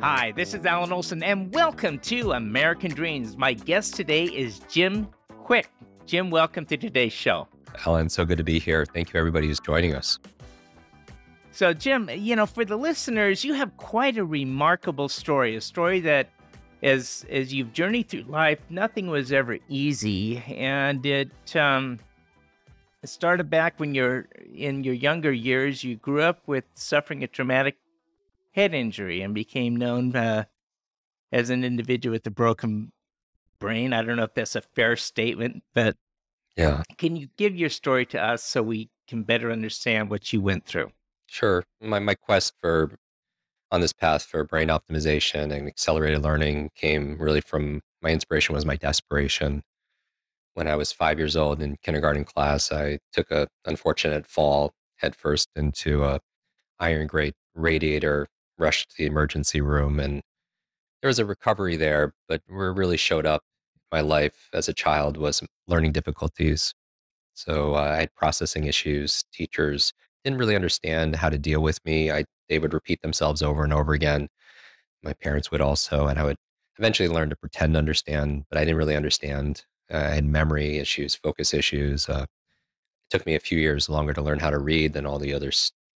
Hi, this is Alan Olsen, and welcome to American Dreams. My guest today is Jim Kwik. Jim, welcome to today's show. Alan, so good to be here. Thank you, everybody who's joining us. So, Jim, you know, for the listeners, you have quite a remarkable story, a story that as as you've journeyed through life, nothing was ever easy, and it um, it started back when you're in your younger years. You grew up with suffering a traumatic head injury and became known uh, as an individual with a broken brain. I don't know if that's a fair statement, but yeah, can you give your story to us so we can better understand what you went through? Sure. My my quest for on this path for brain optimization and accelerated learning came really from my inspiration was my desperation. When I was five years old in kindergarten class, I took a unfortunate fall headfirst into a iron grate radiator, rushed to the emergency room, and there was a recovery there. But where really showed up my life as a child was learning difficulties. So uh, I had processing issues. Teachers didn't really understand how to deal with me. I they would repeat themselves over and over again. My parents would also, and I would eventually learn to pretend to understand, but I didn't really understand. Uh, I had memory issues, focus issues. Uh, it took me a few years longer to learn how to read than all the other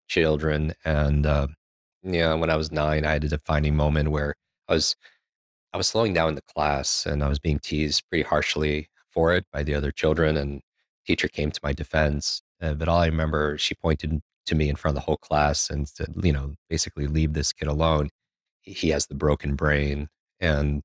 children. And uh, yeah, when I was nine, I had a defining moment where I was I was slowing down in the class, and I was being teased pretty harshly for it by the other children. And teacher came to my defense. Uh, but all I remember, she pointed to me in front of the whole class and said, you know, basically leave this kid alone. He has the broken brain. And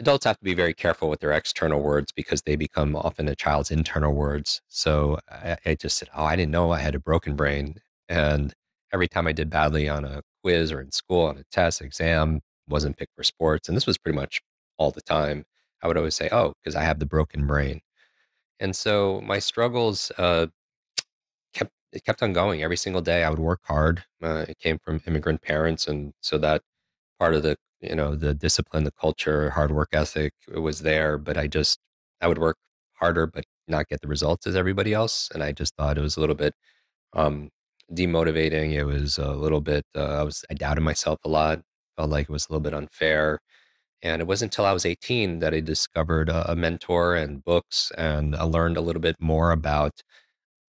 adults have to be very careful with their external words because they become often a child's internal words. So I, I just said, Oh, I didn't know I had a broken brain. And every time I did badly on a quiz or in school on a test, exam, wasn't picked for sports. And this was pretty much all the time. I would always say, Oh, because I have the broken brain. And so my struggles uh, kept it kept on going every single day. I would work hard. Uh, it came from immigrant parents, and so that part of the you know the discipline, the culture, hard work ethic it was there. But I just I would work harder, but not get the results as everybody else. And I just thought it was a little bit um, demotivating. It was a little bit. Uh, I was I doubted myself a lot. Felt like it was a little bit unfair. And it wasn't until I was 18 that I discovered a, a mentor and books, and I learned a little bit more about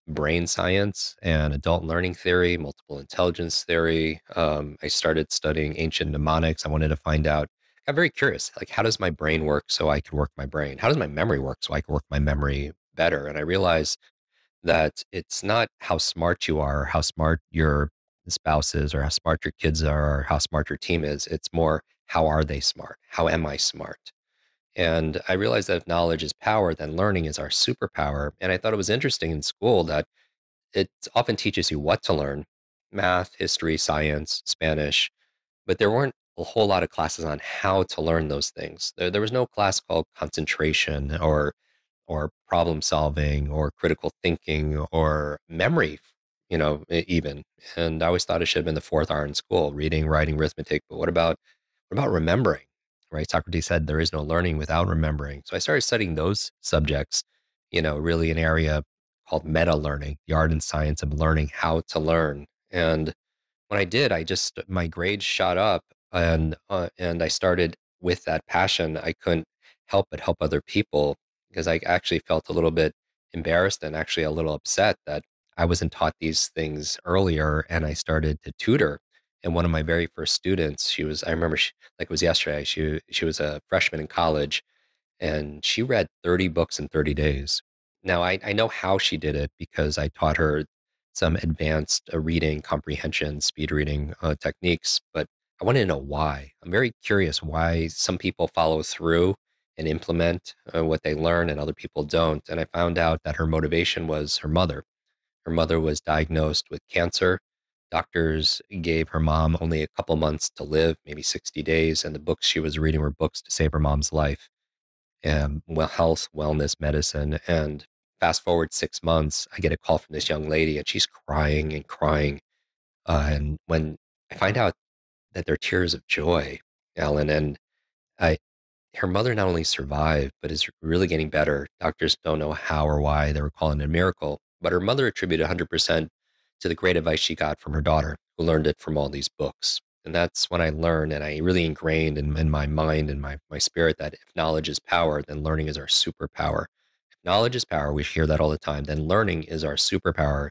brain science and adult learning theory, multiple intelligence theory. Um, I started studying ancient mnemonics. I wanted to find out. I'm very curious, like how does my brain work so I can work my brain? How does my memory work so I can work my memory better? And I realized that it's not how smart you are, or how smart your spouse is, or how smart your kids are, or how smart your team is. It's more how are they smart? How am I smart? And I realized that if knowledge is power, then learning is our superpower. And I thought it was interesting in school that it often teaches you what to learn math, history, science, Spanish, but there weren't a whole lot of classes on how to learn those things. There, there was no class called concentration or or problem solving or critical thinking or memory, you know, even. And I always thought it should have been the fourth R in school, reading, writing, arithmetic. But what about what about remembering? right? Socrates said there is no learning without remembering. So I started studying those subjects, you know, really an area called meta learning, the art and science of learning how to learn. And when I did, I just my grades shot up, and uh, and I started with that passion. I couldn't help but help other people because I actually felt a little bit embarrassed and actually a little upset that I wasn't taught these things earlier, and I started to tutor and one of my very first students, she was, I remember she, like it was yesterday, she, she was a freshman in college and she read 30 books in 30 days. Now, I, I know how she did it because I taught her some advanced uh, reading, comprehension, speed reading uh, techniques, but I wanted to know why. I'm very curious why some people follow through and implement uh, what they learn and other people don't. And I found out that her motivation was her mother. Her mother was diagnosed with cancer Doctors gave her mom only a couple months to live, maybe 60 days, and the books she was reading were books to save her mom's life. And well, health, wellness, medicine. And fast forward six months, I get a call from this young lady, and she's crying and crying. Uh, and when I find out that they're tears of joy, Alan, and I, her mother not only survived, but is really getting better. Doctors don't know how or why they were calling it a miracle, but her mother attributed 100% to the great advice she got from her daughter, who learned it from all these books. And that's when I learned and I really ingrained in, in my mind and my, my spirit that if knowledge is power, then learning is our superpower. If knowledge is power, we hear that all the time, then learning is our superpower.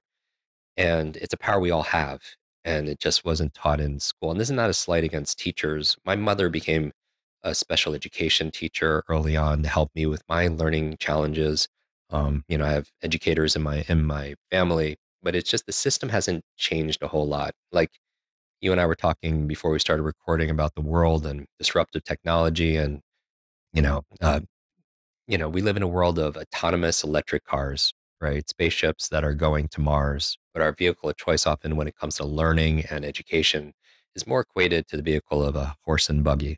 And it's a power we all have. And it just wasn't taught in school. And this is not a slight against teachers. My mother became a special education teacher early on to help me with my learning challenges. Um, you know, I have educators in my in my family, but it's just the system hasn't changed a whole lot. Like you and I were talking before we started recording about the world and disruptive technology, and you know, uh, you know, we live in a world of autonomous electric cars, right? Spaceships that are going to Mars, but our vehicle of choice often, when it comes to learning and education, is more equated to the vehicle of a horse and buggy.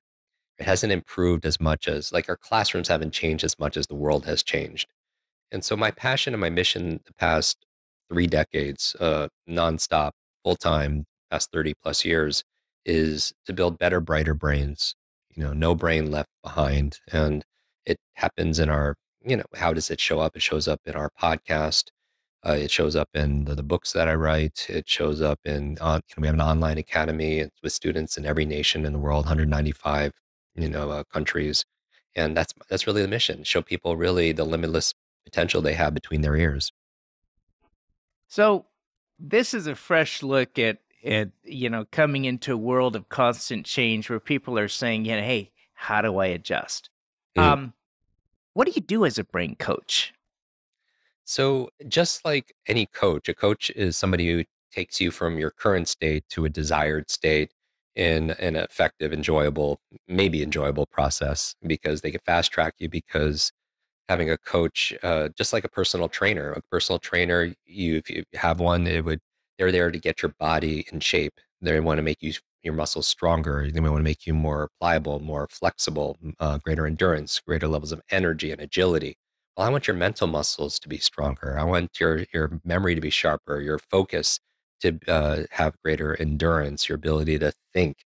It hasn't improved as much as like our classrooms haven't changed as much as the world has changed. And so my passion and my mission the past three decades, uh, nonstop, full time, past 30 plus years, is to build better, brighter brains. You know, no brain left behind. And it happens in our, you know, how does it show up? It shows up in our podcast. Uh, it shows up in the, the, books that I write. It shows up in, uh, know, we have an online academy with students in every nation in the world, 195, you know, uh, countries. And that's, that's really the mission. Show people really the limitless potential they have between their ears. So this is a fresh look at at you know coming into a world of constant change where people are saying, you know, hey, how do I adjust? Mm. Um, what do you do as a brain coach? So just like any coach, a coach is somebody who takes you from your current state to a desired state in an effective, enjoyable, maybe enjoyable process because they can fast track you because having a coach, uh, just like a personal trainer. A personal trainer, you if you have one, it would they're there to get your body in shape. They want to make you your muscles stronger. They want to make you more pliable, more flexible, uh, greater endurance, greater levels of energy and agility. Well, I want your mental muscles to be stronger. I want your your memory to be sharper, your focus to uh, have greater endurance, your ability to think,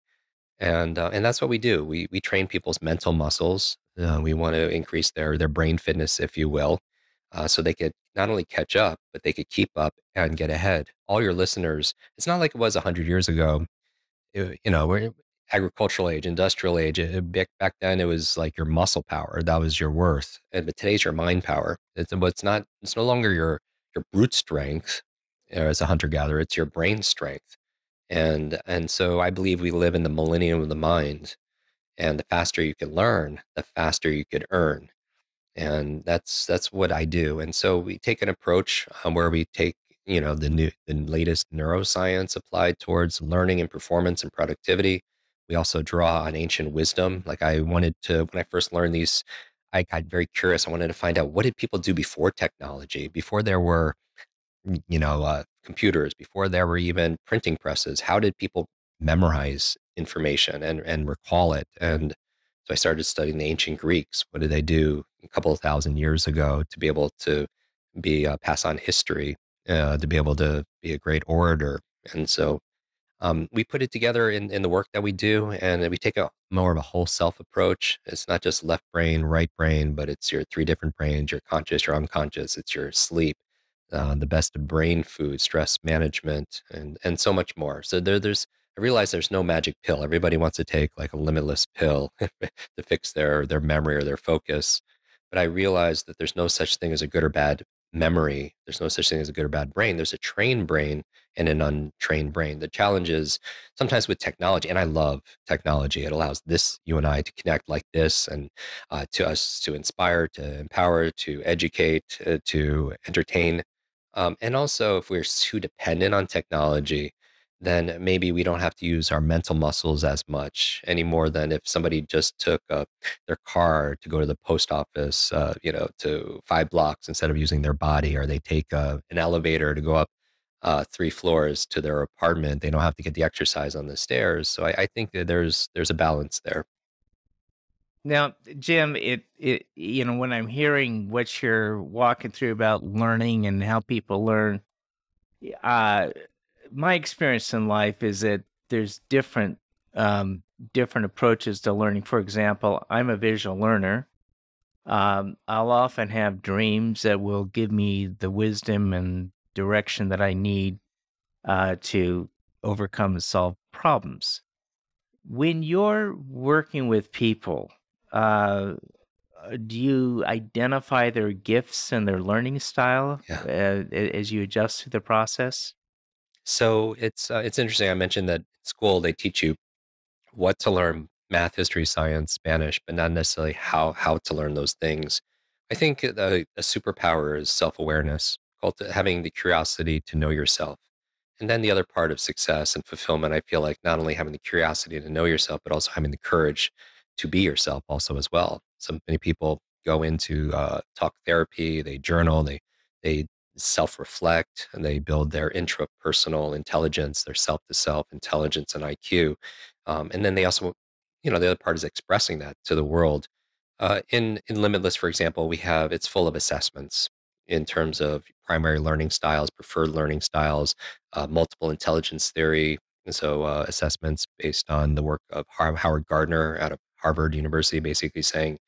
and uh, and that's what we do. We we train people's mental muscles uh, we want to increase their their brain fitness, if you will, uh, so they could not only catch up, but they could keep up and get ahead. All your listeners, it's not like it was hundred years ago. It, you know, we're agricultural age, industrial age. It, back back then, it was like your muscle power that was your worth, and but today's your mind power. It's but it's not. It's no longer your your brute strength as a hunter gatherer. It's your brain strength, and and so I believe we live in the millennium of the mind and the faster you can learn the faster you could earn. And that's that's what i do. And so we take an approach um, where we take you know the new the latest neuroscience applied towards learning and performance and productivity. We also draw on ancient wisdom. Like i wanted to when i first learned these i got very curious. I wanted to find out what did people do before technology before there were you know uh, computers before there were even printing presses how did people memorize information and and recall it. And so I started studying the ancient Greeks. What did they do a couple of thousand years ago to be able to be uh, pass on history, uh, to be able to be a great orator? And so um, we put it together in, in the work that we do, and we take a more of a whole self approach. It's not just left brain, right brain, but it's your three different brains: your conscious, your unconscious. It's your sleep, uh, the best of brain food, stress management, and and so much more. So there, there's I realize there's no magic pill. Everybody wants to take like a limitless pill to fix their their memory or their focus. But I realize that there's no such thing as a good or bad memory. There's no such thing as a good or bad brain. There's a trained brain and an untrained brain. The challenge is sometimes with technology, and I love technology. It allows this you and I to connect like this, and uh, to us to inspire, to empower, to educate, uh, to entertain. Um, and also, if we're too dependent on technology, then maybe we don't have to use our mental muscles as much anymore than if somebody just took uh, their car to go to the post office, uh, you know, to five blocks instead of using their body, or they take uh, an elevator to go up uh, three floors to their apartment. They don't have to get the exercise on the stairs. So I, I think that there's there's a balance there. Now, Jim, it it you know when I'm hearing what you're walking through about learning and how people learn, uh, my experience in life is that there's different um, different approaches to learning. For example, I'm a visual learner. Um, I'll often have dreams that will give me the wisdom and direction that I need uh, to overcome and solve problems. when you're working with people, uh, uh, do you identify their gifts and their learning style Yeah. uh, as you adjust to the process? So it's uh, it's interesting. I mentioned that in school they teach you what to learn math, history, science, Spanish, but not necessarily how how to learn those things. I think a, a superpower is self awareness, having the curiosity to know yourself. And then the other part of success and fulfillment, I feel like not only having the curiosity to know yourself, but also having the courage to be yourself also as well. So many people go into uh, talk therapy, they journal, they they self reflect, and they build their intrapersonal intelligence, their self to self intelligence and IQ. Um, and then they also, you know, the other part is expressing that to the world. Uh, in in Limitless, for example, we have it's full of assessments in terms of primary learning styles, preferred learning styles, uh, multiple intelligence theory, and so uh, assessments based on the work of Howard Gardner out of Harvard University, basically saying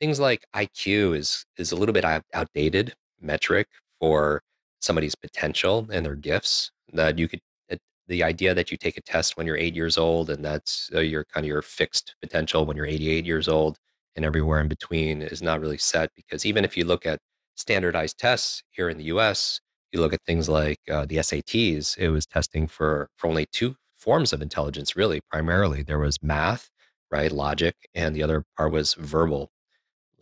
things like IQ is is a little bit outdated metric for somebody's potential and their gifts. That you could the idea that you take a test when you're eight years old and that's uh, your kind of your fixed potential when you're 88 years old and everywhere in between is not really set because even if you look at standardized tests here in the US, you look at things like uh, the SATs, it was testing for, for only two forms of intelligence, really, primarily. There was math, right, logic, and the other part was verbal,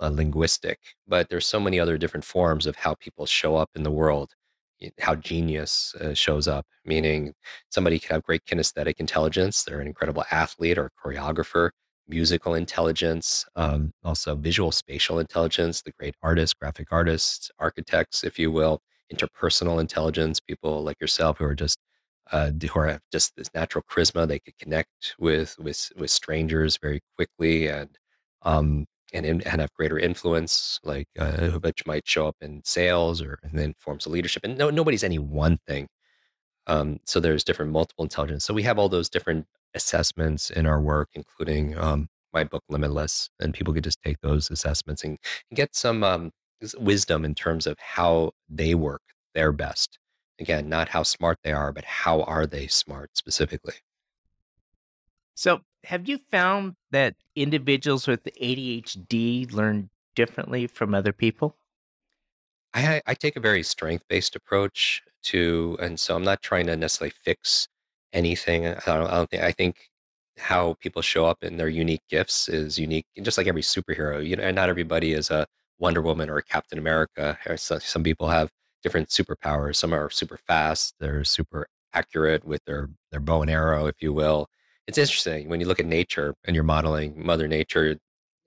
uh, linguistic. But there's so many other different forms of how people show up in the world how genius uh, shows up, meaning somebody could have great kinesthetic intelligence. They're an incredible athlete or choreographer, musical intelligence, um, also visual spatial intelligence, the great artists, graphic artists, architects, if you will, interpersonal intelligence, people like yourself who are just uh, who are just this natural charisma. They could connect with with with strangers very quickly and um, and, and have greater influence, like uh, which might show up in sales or and then forms of leadership. And no, nobody's any one thing. Um, so there's different multiple intelligence. So we have all those different assessments in our work, including um, my book Limitless, and people could just take those assessments and, and get some um, wisdom in terms of how they work their best. Again, not how smart they are, but how are they smart specifically. So, have you found that individuals with ADHD learn differently from other people? I, I take a very strength based approach to, and so I'm not trying to necessarily fix anything. I don't, I don't think, I think how people show up in their unique gifts is unique, just like every superhero. You know, and not everybody is a Wonder Woman or a Captain America. Some people have different superpowers. Some are super fast. They're super accurate with their their bow and arrow, if you will it's interesting when you look at nature and you're modeling Mother Nature.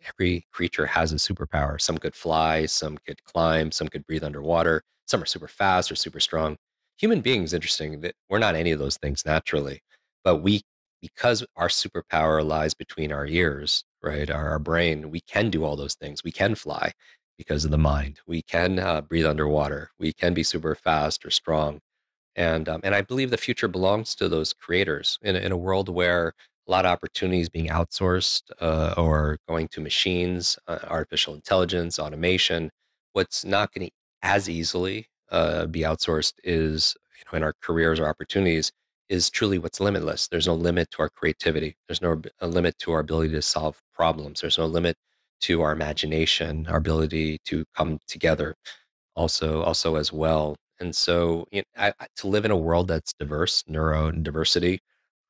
Every creature has a superpower. Some could fly, some could climb, some could breathe underwater. Some are super fast or super strong. Human beings, interesting that we're not any of those things naturally, but we, because our superpower lies between our ears, right, our, our brain, we can do all those things. We can fly because of the mind. We can uh, breathe underwater. We can be super fast or strong and um, and I believe the future belongs to those creators in a, in a world where a lot of opportunities being outsourced uh, or going to machines, uh, artificial intelligence, automation. What's not going to as easily uh, be outsourced is you know in our careers or opportunities is truly what's limitless. There's no limit to our creativity. There's no limit to our ability to solve problems. There's no limit to our imagination, our ability to come together. Also, also as well and so, you know, I, to live in a world that's diverse, neuro diversity,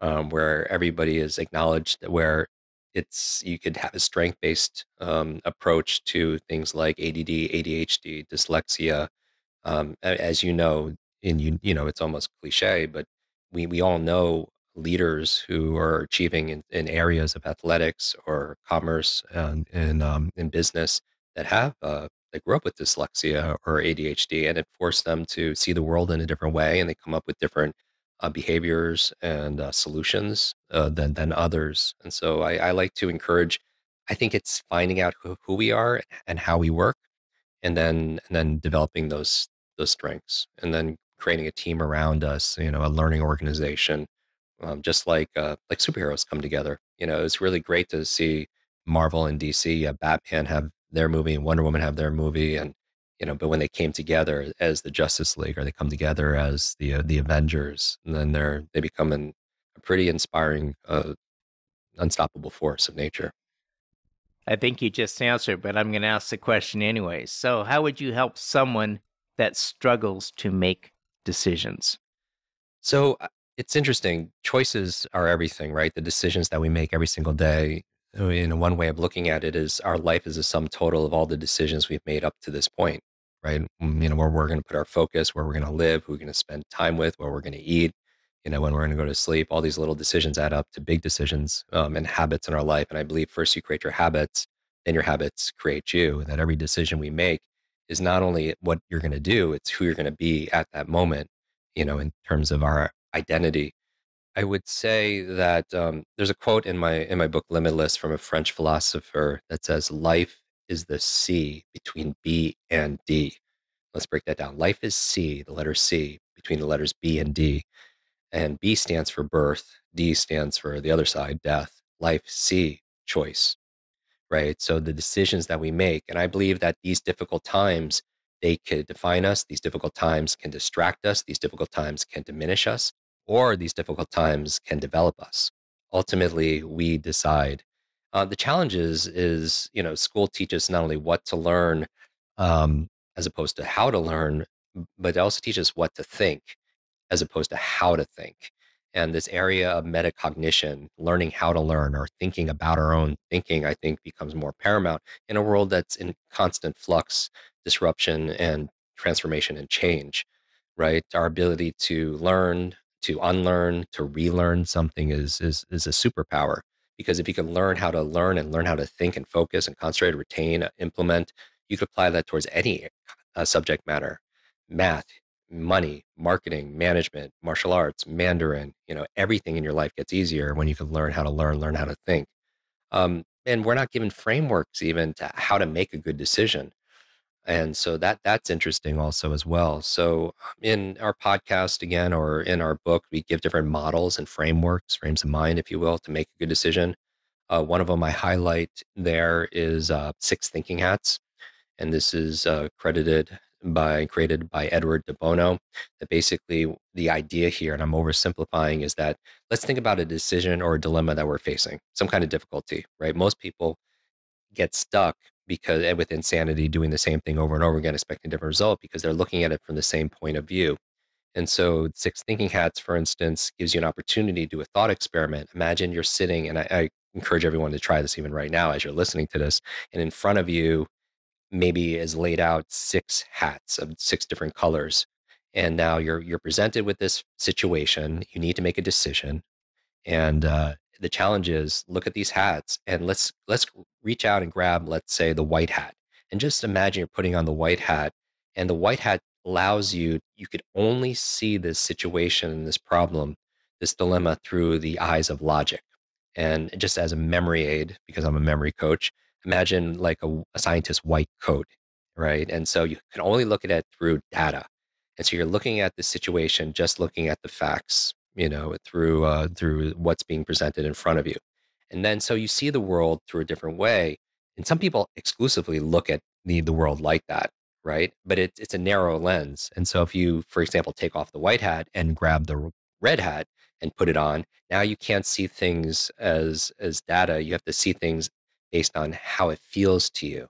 um, where everybody is acknowledged, where it's you could have a strength based um, approach to things like ADD, ADHD, dyslexia. Um, as you know, in you you know, it's almost cliche, but we we all know leaders who are achieving in, in areas of athletics or commerce and in um, in business that have uh, that grew up with dyslexia or ADHD, and it forced them to see the world in a different way, and they come up with different uh, behaviors and uh, solutions uh, than than others. And so I, I, like to encourage. I think it's finding out who, who, we are and how we work, and then and then developing those those strengths, and then creating a team around us. You know, a learning organization, um, just like uh, like superheroes come together. You know, it's really great to see Marvel and DC, uh, Batman have their movie and Wonder Woman have their movie, and you know, but when they came together as the Justice League, or they come together as the uh, the Avengers, and then they're they become an, a pretty inspiring uh, unstoppable force of nature. I think you just answered, but I'm going to ask the question anyway. So, how would you help someone that struggles to make decisions? So, uh, it's interesting. Choices are everything, right? The decisions that we make every single day. In one way of looking at it is our life is a sum total of all the decisions we've made up to this point, right? Mm, you know, where we're going to put our focus, where we're going to live, who we're going to spend time with, where we're going to eat, you know, when we're going to go to sleep. All these little decisions add up to big decisions um, and habits in our life. And I believe first you create your habits, then your habits create you. That every decision we make is not only what you're going to do, it's who you're going to be at that moment, you know, in terms of our identity. I would say that um, there's a quote in my in my book Limitless from a French philosopher that says, "Life is the C between B and D." Let's break that down. Life is C, the letter C, between the letters B and D. And B stands for birth, D stands for the other side, death. Life, C, choice, right? So the decisions that we make, and I believe that these difficult times, they could define us. These difficult times can distract us. These difficult times can diminish us, or these difficult times can develop us. Ultimately, we decide. Uh, the challenge is, is, you know, school teaches not only what to learn um, as opposed to how to learn, but it also teaches what to think as opposed to how to think. And this area of metacognition, learning how to learn or thinking about our own thinking, I think becomes more paramount in a world that's in constant flux, disruption, and transformation and change, right? Our ability to learn, to unlearn, to relearn something is, is, is a superpower. Because if you can learn how to learn and learn how to think and focus and concentrate, retain, implement, you could apply that towards any uh, subject matter math, money, marketing, management, martial arts, Mandarin, you know, everything in your life gets easier when you can learn how to learn, learn how to think. Um, and we're not given frameworks even to how to make a good decision. And so that that's interesting also as well. So in our podcast again, or in our book, we give different models and frameworks, frames of mind, if you will, to make a good decision. Uh, one of them I highlight there is uh, six thinking hats, and this is uh, credited by created by Edward de Bono. That basically the idea here, and I'm oversimplifying, is that let's think about a decision or a dilemma that we're facing, some kind of difficulty, right? Most people get stuck because eh, with insanity doing the same thing over and over again, expecting a different result because they're looking at it from the same point of view. And so, Six Thinking Hats, for instance, gives you an opportunity to do a thought experiment. Imagine you're sitting, and I, I encourage everyone to try this even right now as you're listening to this, and in front of you maybe is laid out six hats of six different colors and now you're you're presented with this situation you need to make a decision and uh, the challenge is look at these hats and let's let's reach out and grab let's say the white hat and just imagine you're putting on the white hat and the white hat allows you you could only see this situation and this problem this dilemma through the eyes of logic and just as a memory aid because i'm a memory coach imagine like a, a white coat, right? And so you can only look at it through data. And so you're looking at the situation, just looking at the facts, you know, through uh, through what's being presented in front of you. And then so you see the world through a different way. And some people exclusively look at the, the world like that, right? But it, it's a narrow lens. And so if you, for example, take off the white hat and grab the red hat and put it on, now you can't see things as as data. You have to see things based on how it feels to you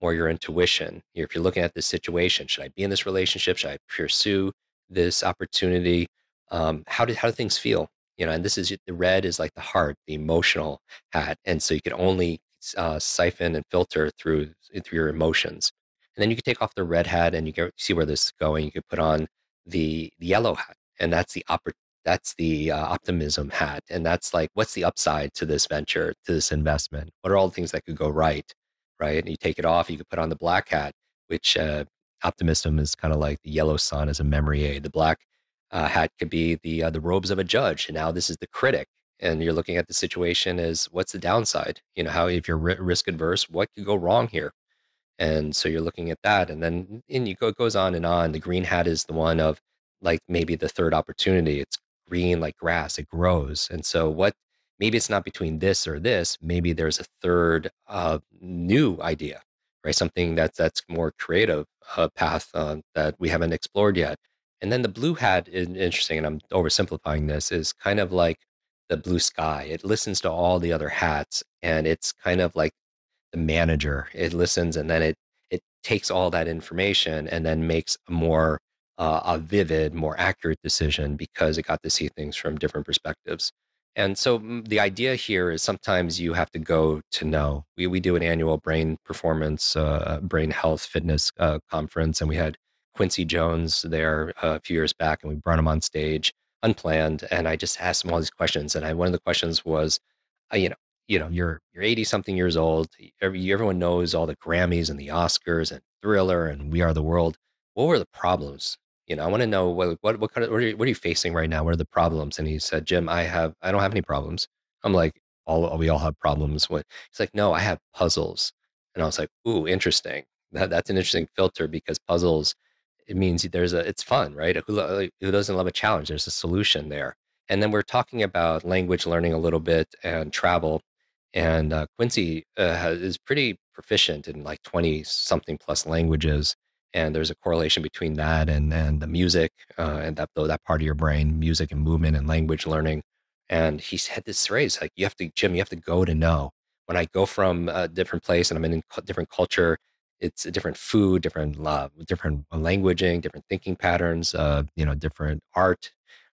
or your intuition. If you're looking at this situation, should I be in this relationship? Should I pursue this opportunity? Um, how did how do things feel? You know, and this is the red is like the heart, the emotional hat, and so you can only uh, siphon and filter through through your emotions. And then you can take off the red hat, and you can see where this is going. You could put on the, the yellow hat, and that's the oppor- that's the uh, optimism hat. And that's like, what's the upside to this venture, to this investment? What are all the things that could go right? Right. And you take it off, you could put on the black hat, which uh, optimism is kind of like the yellow sun as a memory aid. The black uh, hat could be the uh, the robes of a judge. And now this is the critic. And you're looking at the situation as what's the downside? You know, how if you're risk adverse, what could go wrong here? And so you're looking at that. And then and you go, it goes on and on. The green hat is the one of like maybe the third opportunity. It's green like grass, it grows. And so, what maybe it's not between this or this, maybe there's a third uh, new idea, right? Something that's that's more creative uh, path uh, that we haven't explored yet. And then the blue hat is interesting, and I'm oversimplifying this, is kind of like the blue sky. It listens to all the other hats, and it's kind of like the manager. It listens, and then it it takes all that information and then makes a more uh, a vivid, more accurate decision because it got to see things from different perspectives. And so mm, the idea here is sometimes you have to go to know. We we do an annual brain performance, uh, brain health fitness uh, conference, and we had Quincy Jones there a few years back, and we brought him on stage unplanned, and I just asked him all these questions. And I, one of the questions was, uh, you know, you know, you're you're 80 something years old. Every, everyone knows all the Grammys and the Oscars and Thriller and We Are the World. What were the problems you know, I want to know what what what kind of what are, you, what are you facing right now? What are the problems? And he said, Jim, I have I don't have any problems. I'm like, all we all have problems. What he's like, no, I have puzzles. And I was like, ooh, interesting. That that's an interesting filter because puzzles it means there's a it's fun, right? Who who doesn't love a challenge? There's a solution there. And then we're talking about language learning a little bit and travel. And uh, Quincy uh, is pretty proficient in like 20 something plus languages and there's a correlation between that and and the music uh, and that that part of your brain, music and movement and language learning. And he had this phrase like, "You have to, Jim, you have to go to know." When I go from a different place and I'm in a different culture, it's a different food, different love, different languaging, different thinking patterns, uh, you know, different art,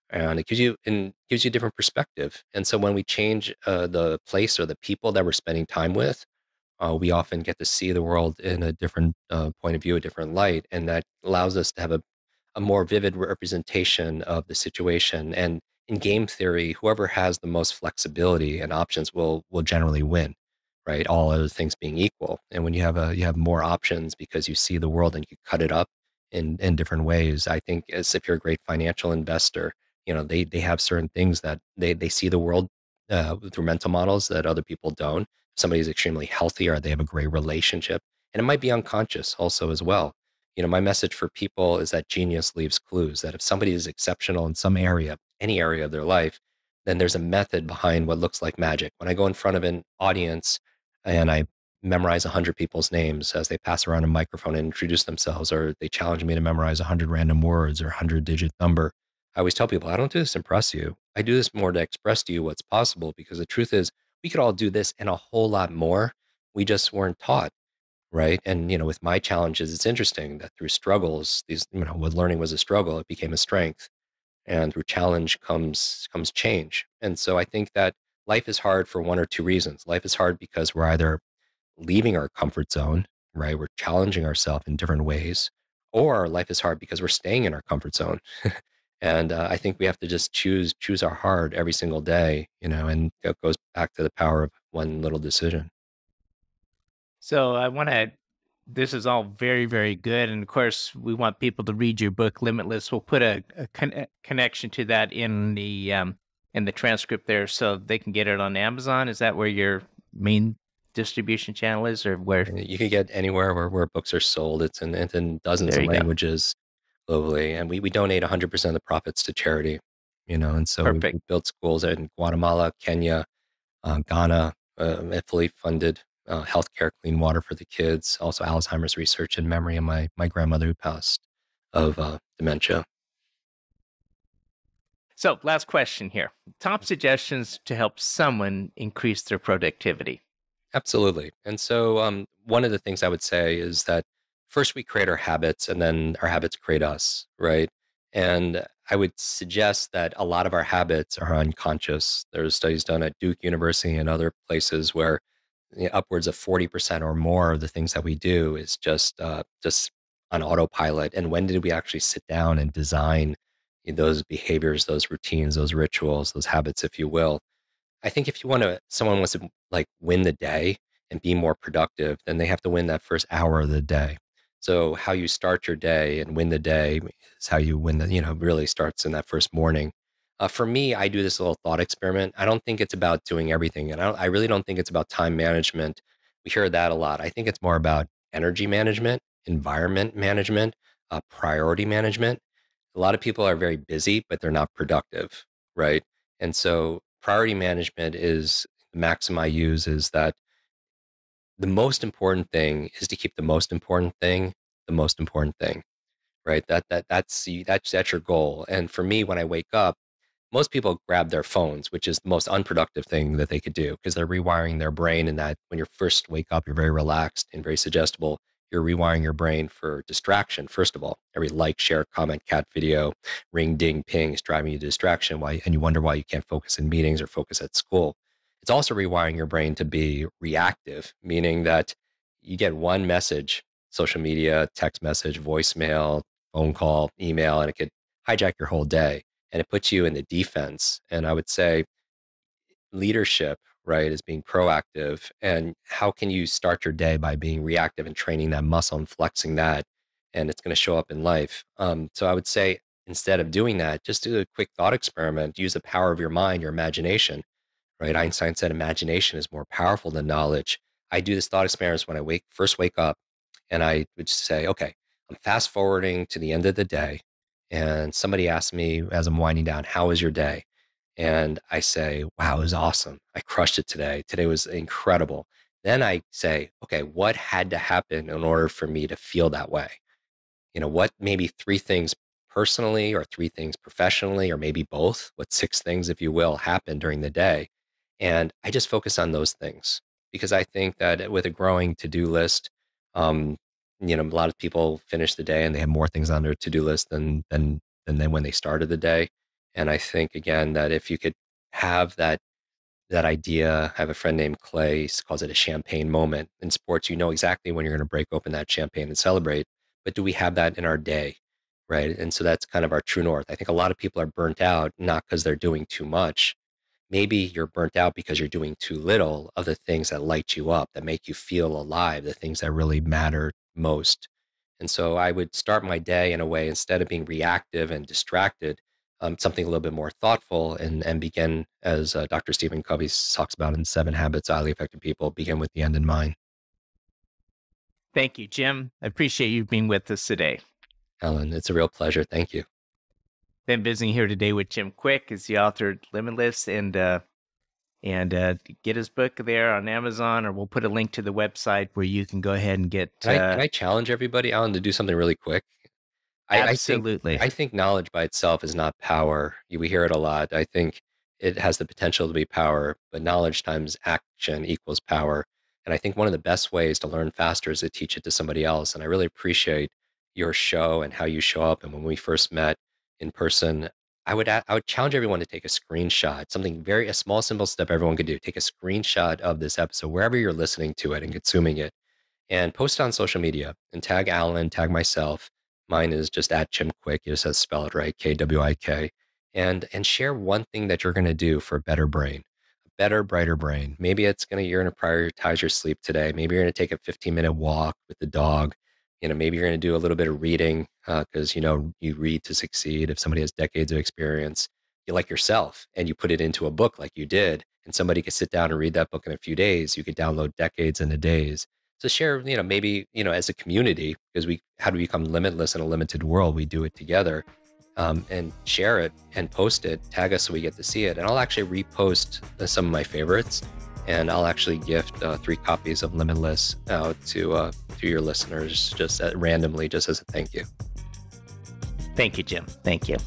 and it gives you and gives you a different perspective. And so when we change uh, the place or the people that we're spending time with, uh, we often get to see the world in a different uh, point of view, a different light, and that allows us to have a, a more vivid representation of the situation. And in game theory, whoever has the most flexibility and options will will generally win, right? All other things being equal. And when you have a you have more options because you see the world and you cut it up in in different ways. I think as if you're a great financial investor, you know they they have certain things that they they see the world uh, through mental models that other people don't somebody's extremely healthy or they have a great relationship. And it might be unconscious also as well. You know, my message for people is that genius leaves clues, that if somebody is exceptional in some area, any area of their life, then there's a method behind what looks like magic. When I go in front of an audience and I memorize 100 people's names as they pass around a microphone and introduce themselves, or they challenge me to memorize 100 random words or 100 digit number, I always tell people, I don't do this to impress you. I do this more to express to you what's possible because the truth is, we could all do this and a whole lot more. We just weren't taught. Right. And, you know, with my challenges, it's interesting that through struggles, these, you know, what learning was a struggle, it became a strength. And through challenge comes comes change. And so I think that life is hard for one or two reasons. Life is hard because we're either leaving our comfort zone, right? We're challenging ourselves in different ways, or life is hard because we're staying in our comfort zone. And uh, I think we have to just choose choose our heart every single day, you know, and it goes back to the power of one little decision. So I want to. This is all very very good, and of course we want people to read your book, Limitless. We'll put a, a con- connection to that in the um, in the transcript there, so they can get it on Amazon. Is that where your main distribution channel is, or where you can get anywhere where, where books are sold? It's in, it's in dozens of languages. Go globally, and we, we donate 100% of the profits to charity. You know, and so we, we built schools in Guatemala, Kenya, uh, Ghana, uh, fully funded uh, healthcare, clean water for the kids, also Alzheimer's research in memory of my my grandmother who passed of uh, dementia. So, last question here: top suggestions to help someone increase their productivity. Absolutely, and so um, one of the things I would say is that first we create our habits and then our habits create us, right? And I would suggest that a lot of our habits are unconscious. There's studies done at Duke University and other places where you know, upwards of 40% or more of the things that we do is just uh, just on autopilot. And when did we actually sit down and design those behaviors, those routines, those rituals, those habits, if you will? I think if you want to, someone wants to like win the day and be more productive, then they have to win that first hour of the day. So how you start your day and win the day is how you win the, you know, really starts in that first morning. Uh, for me, I do this little thought experiment. I don't think it's about doing everything. And I, I really don't think it's about time management. We hear that a lot. I think it's more about energy management, environment management, uh, priority management. A lot of people are very busy, but they're not productive, right? And so priority management is the maxim I use is that the most important thing is to keep the most important thing the most important thing right that that that's that's that's your goal and for me when i wake up most people grab their phones, which is the most unproductive thing that they could do because they're rewiring their brain. And that when you first wake up, you're very relaxed and very suggestible. You're rewiring your brain for distraction. First of all, every like, share, comment, cat video, ring, ding, ping is driving you to distraction. Why? And you wonder why you can't focus in meetings or focus at school. It's also rewiring your brain to be reactive, meaning that you get one message, social media, text message, voicemail, phone call, email, and it could hijack your whole day and it puts you in the defense. And I would say leadership, right, is being proactive. And how can you start your day by being reactive and training that muscle and flexing that? And it's going to show up in life. Um, so I would say instead of doing that, just do a quick thought experiment. Use the power of your mind, your imagination, right? Einstein said imagination is more powerful than knowledge. I do this thought experiment when I wake first wake up, and I would say, okay, I'm fast forwarding to the end of the day and somebody asked me as I'm winding down, How was your day? And I say, Wow, it was awesome. I crushed it today. Today was incredible. Then I say, Okay, what had to happen in order for me to feel that way? You know, what maybe three things personally or three things professionally, or maybe both, what six things, if you will, happened during the day? And I just focus on those things because I think that with a growing to do list, um, you know, a lot of people finish the day and they have more things on their to-do list than than than then when they started the day. And I think again that if you could have that that idea, I have a friend named Clay, he calls it a champagne moment. In sports, you know exactly when you're going to break open that champagne and celebrate. But do we have that in our day? Right. And so that's kind of our true north. I think a lot of people are burnt out, not because they're doing too much. Maybe you're burnt out because you're doing too little of the things that light you up, that make you feel alive, the things that really matter most. And so I would start my day in a way, instead of being reactive and distracted, um, something a little bit more thoughtful and, and begin, as uh, Dr. Stephen Covey talks about in Seven Habits of Highly Effective People, begin with the end in mind. Thank you, Jim. I appreciate you being with us today. Alan, it's a real pleasure. Thank you. Been visiting here today with Jim Kwik, is the author of Limitless, and uh, and uh, get his book there on Amazon, or we'll put a link to the website where you can go ahead and get. Can, I, can I challenge everybody, Alan, to do something really quick? Absolutely. I, I, think, I think knowledge by itself is not power. We hear it a lot. I think it has the potential to be power, but knowledge times action equals power. And I think one of the best ways to learn faster is to teach it to somebody else. And I really appreciate your show and how you show up. And when we first met in person, I would I would challenge everyone to take a screenshot, something very a small simple step everyone could do. Take a screenshot of this episode wherever you're listening to it and consuming it, and post it on social media and tag Alan, tag myself. Mine is just at Jim Kwik. You just have to spell it right, K W I K, and and share one thing that you're going to do for a better brain, a better, brighter brain. Maybe it's going to you're going to prioritize your sleep today. Maybe you're going to take a 15 minute walk with the dog you know maybe you're going to do a little bit of reading because uh, you know you read to succeed if somebody has decades of experience you like yourself and you put it into a book like you did and somebody could sit down and read that book in a few days you could download decades into days so share you know maybe you know as a community because we how do we become limitless in a limited world we do it together um, and share it and post it tag us so we get to see it and i'll actually repost uh, some of my favorites and I'll actually gift uh, three copies of Limitless out to uh, to your listeners just randomly, just as a thank you. Thank you, Jim. Thank you.